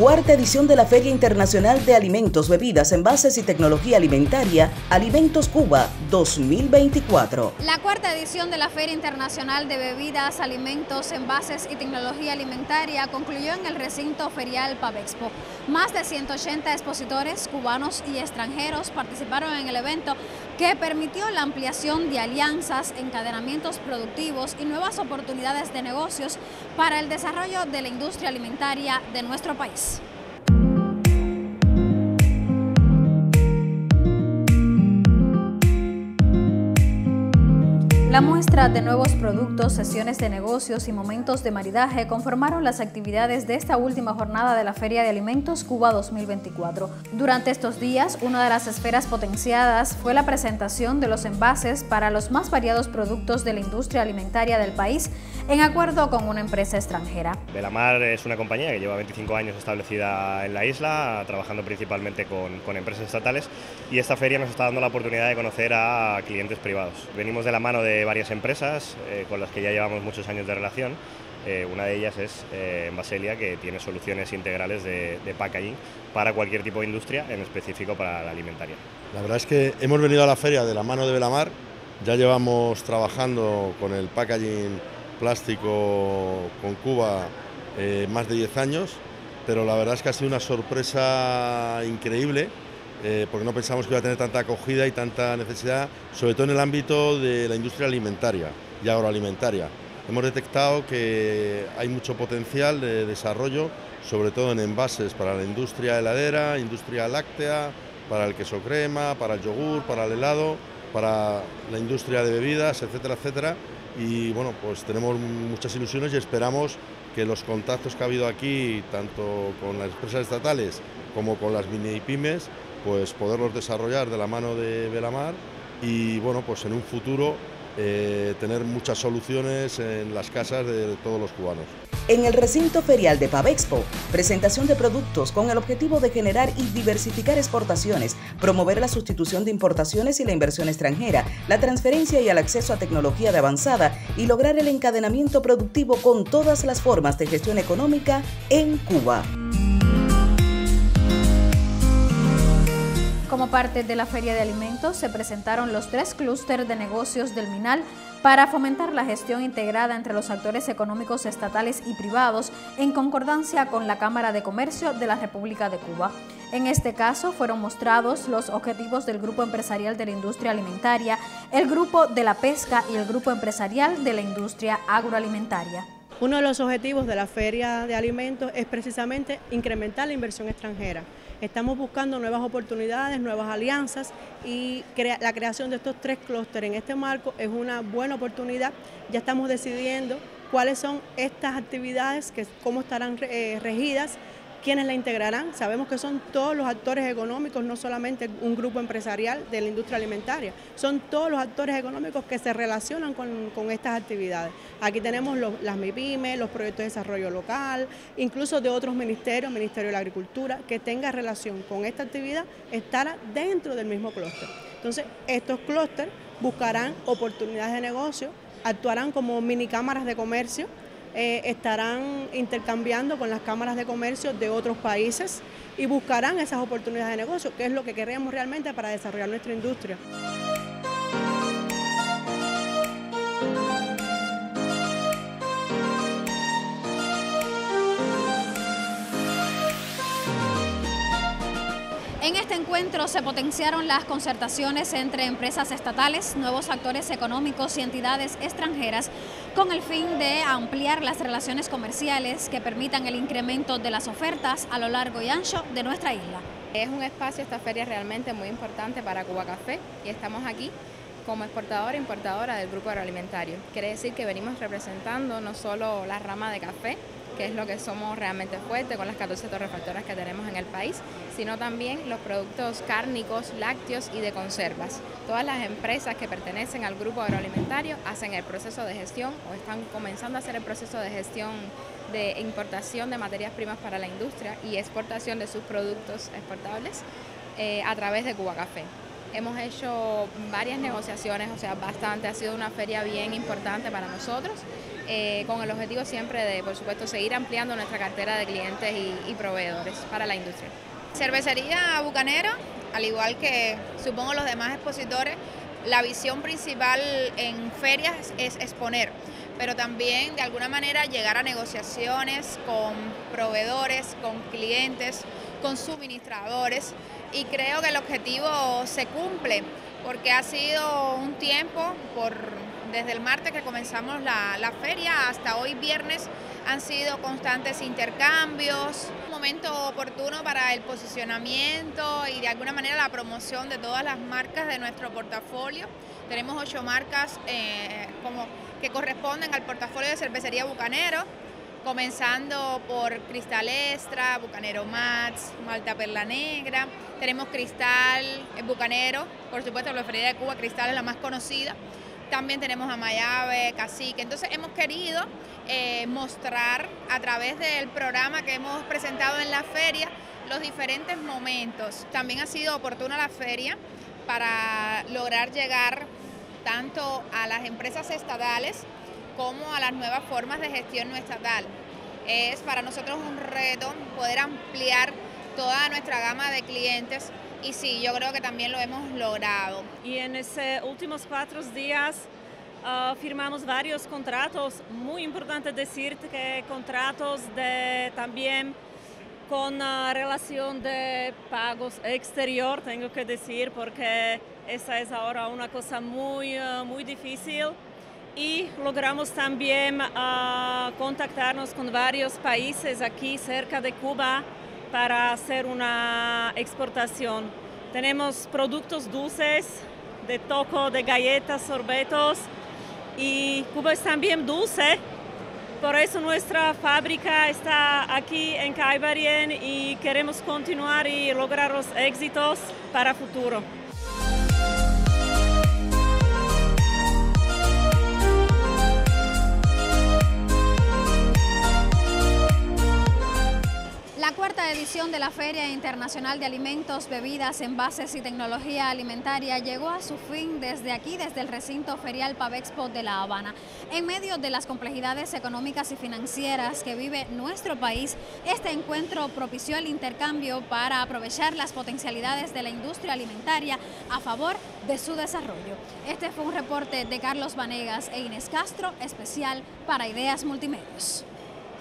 cuarta edición de la Feria Internacional de Alimentos, Bebidas, Envases y Tecnología Alimentaria, Alimentos Cuba 2024. La cuarta edición de la Feria Internacional de Bebidas, Alimentos, Envases y Tecnología Alimentaria concluyó en el recinto ferial Pavexpo. Más de 180 expositores cubanos y extranjeros participaron en el evento que permitió la ampliación de alianzas, encadenamientos productivos y nuevas oportunidades de negocios para el desarrollo de la industria alimentaria de nuestro país. La muestra de nuevos productos, sesiones de negocios y momentos de maridaje conformaron las actividades de esta última jornada de la Feria de Alimentos Cuba 2024. Durante estos días, una de las esferas potenciadas fue la presentación de los envases para los más variados productos de la industria alimentaria del país en acuerdo con una empresa extranjera. Velamar es una compañía que lleva 25 años establecida en la isla, trabajando principalmente con, con empresas estatales y esta feria nos está dando la oportunidad de conocer a clientes privados. Venimos de la mano de varias empresas eh, con las que ya llevamos muchos años de relación. Eh, una de ellas es eh, Baselia, que tiene soluciones integrales de, packaging para cualquier tipo de industria, en específico para la alimentaria. La verdad es que hemos venido a la feria de la mano de Belamar, ya llevamos trabajando con el packaging plástico con Cuba más de 10 años, pero la verdad es que ha sido una sorpresa increíble eh, porque no pensamos que iba a tener tanta acogida y tanta necesidad, sobre todo en el ámbito de la industria alimentaria y agroalimentaria. Hemos detectado que hay mucho potencial de desarrollo, sobre todo en envases para la industria heladera, industria láctea, para el queso crema, para el yogur, para el helado, para la industria de bebidas, etcétera, etcétera. Y bueno, pues tenemos muchas ilusiones y esperamos que los contactos que ha habido aquí, tanto con las empresas estatales como con las mini pymes, pues poderlos desarrollar de la mano de Belamar y bueno, pues en un futuro eh, tener muchas soluciones en las casas de todos los cubanos. En el recinto ferial de Pavexpo, presentación de productos con el objetivo de generar y diversificar exportaciones, promover la sustitución de importaciones y la inversión extranjera, la transferencia y el acceso a tecnología de avanzada y lograr el encadenamiento productivo con todas las formas de gestión económica en Cuba. Como parte de la Feria de Alimentos se presentaron los tres clústeres de negocios del MINAL para fomentar la gestión integrada entre los actores económicos estatales y privados en concordancia con la Cámara de Comercio de la República de Cuba. En este caso fueron mostrados los objetivos del Grupo Empresarial de la Industria Alimentaria, el Grupo de la Pesca y el Grupo Empresarial de la Industria Agroalimentaria. Uno de los objetivos de la Feria de Alimentos es precisamente incrementar la inversión extranjera. Estamos buscando nuevas oportunidades, nuevas alianzas y la creación de estos tres clústeres en este marco es una buena oportunidad. Ya estamos decidiendo cuáles son estas actividades, que, cómo estarán eh, regidas ¿Quiénes la integrarán? Sabemos que son todos los actores económicos, no solamente un grupo empresarial de la industria alimentaria, son todos los actores económicos que se relacionan con, estas actividades. Aquí tenemos las MIPIMES, los proyectos de desarrollo local, incluso de otros ministerios, Ministerio de la Agricultura, que tenga relación con esta actividad, estará dentro del mismo clúster. Entonces, estos clústeres buscarán oportunidades de negocio, actuarán como mini cámaras de comercio, eh, estarán intercambiando con las cámaras de comercio de otros países y buscarán esas oportunidades de negocio, que es lo que queremos realmente para desarrollar nuestra industria. Encuentro se potenciaron las concertaciones entre empresas estatales, nuevos actores económicos y entidades extranjeras con el fin de ampliar las relaciones comerciales que permitan el incremento de las ofertas a lo largo y ancho de nuestra isla. Es un espacio, esta feria realmente muy importante para Cuba Café y estamos aquí como exportadora e importadora del grupo agroalimentario. Quiere decir que venimos representando no solo la rama de café, que es lo que somos realmente fuertes con las 14 torrefactoras que tenemos en el país, sino también los productos cárnicos, lácteos y de conservas. Todas las empresas que pertenecen al grupo agroalimentario hacen el proceso de gestión o están comenzando a hacer el proceso de gestión de importación de materias primas para la industria y exportación de sus productos exportables eh, a través de Cuba Café. Hemos hecho varias negociaciones, o sea, bastante. Ha sido una feria bien importante para nosotros, eh, con el objetivo siempre de, por supuesto, seguir ampliando nuestra cartera de clientes y, y proveedores para la industria. Cervecería Bucanero, al igual que supongo los demás expositores, la visión principal en ferias es exponer, pero también de alguna manera llegar a negociaciones con proveedores, con clientes, con suministradores y creo que el objetivo se cumple porque ha sido un tiempo por desde el martes que comenzamos la, la, feria hasta hoy viernes han sido constantes intercambios, un momento oportuno para el posicionamiento y de alguna manera la promoción de todas las marcas de nuestro portafolio. Tenemos ocho marcas eh, como que corresponden al portafolio de cervecería Bucanero, comenzando por Cristal Extra, Bucanero Mats, Malta Perla Negra, tenemos Cristal, Bucanero, por supuesto la Feria de Cuba, Cristal es la más conocida, también tenemos a Mayave, Cacique. Entonces hemos querido eh, mostrar a través del programa que hemos presentado en la feria los diferentes momentos. También ha sido oportuna la feria para lograr llegar tanto a las empresas estatales como a las nuevas formas de gestión no estatal. Es para nosotros un reto poder ampliar toda nuestra gama de clientes y sí, yo creo que también lo hemos logrado. Y en estos últimos cuatro días uh, firmamos varios contratos. Muy importante decir que contratos de también con uh, relación de pagos exterior, tengo que decir, porque esa es ahora una cosa muy, uh, muy difícil. Y logramos también contactarnos con varios países aquí cerca de Cuba para hacer una exportación. Tenemos productos dulces, de toco, de galletas, sorbetos y Cuba es también dulce. Por eso nuestra fábrica está aquí en Caibarien y queremos continuar y lograr los éxitos para futuro. Cuarta edición de la Feria Internacional de Alimentos, Bebidas, Envases y Tecnología Alimentaria llegó a su fin desde aquí, desde el recinto ferial Pavexpo de La Habana. En medio de las complejidades económicas y financieras que vive nuestro país, este encuentro propició el intercambio para aprovechar las potencialidades de la industria alimentaria a favor de su desarrollo. Este fue un reporte de Carlos Vanegas e Inés Castro, especial para Ideas Multimedios.